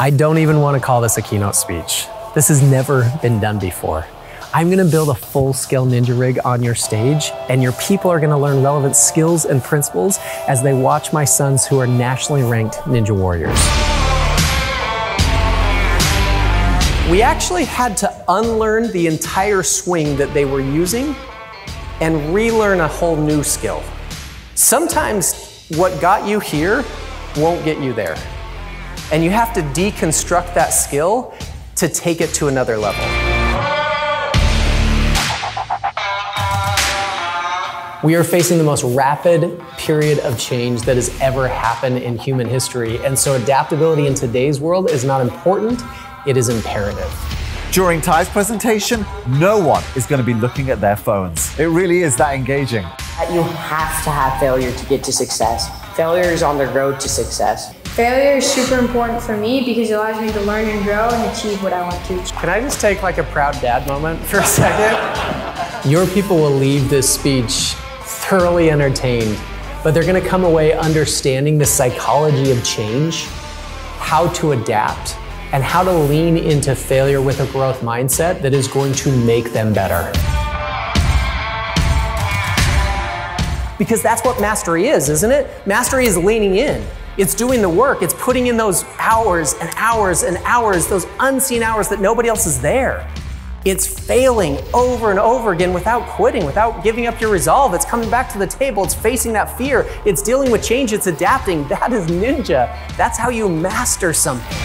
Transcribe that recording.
I don't even want to call this a keynote speech. This has never been done before. I'm gonna build a full scale ninja rig on your stage, and your people are gonna learn relevant skills and principles as they watch my sons who are nationally ranked ninja warriors. We actually had to unlearn the entire swing that they were using and relearn a whole new skill. Sometimes what got you here won't get you there. And you have to deconstruct that skill to take it to another level. We are facing the most rapid period of change that has ever happened in human history. And so adaptability in today's world is not important, it is imperative. During Ty's presentation, no one is going to be looking at their phones. It really is that engaging. You have to have failure to get to success. Failure is on the road to success. Failure is super important for me because it allows me to learn and grow and achieve what I want to. Can I just take like a proud dad moment for a second? Your people will leave this speech thoroughly entertained, but they're gonna come away understanding the psychology of change, how to adapt, and how to lean into failure with a growth mindset that is going to make them better. Because that's what mastery is, isn't it? Mastery is leaning in. It's doing the work. It's putting in those hours and hours and hours, those unseen hours that nobody else is there. It's failing over and over again without quitting, without giving up your resolve. It's coming back to the table. It's facing that fear. It's dealing with change. It's adapting. That is ninja. That's how you master something.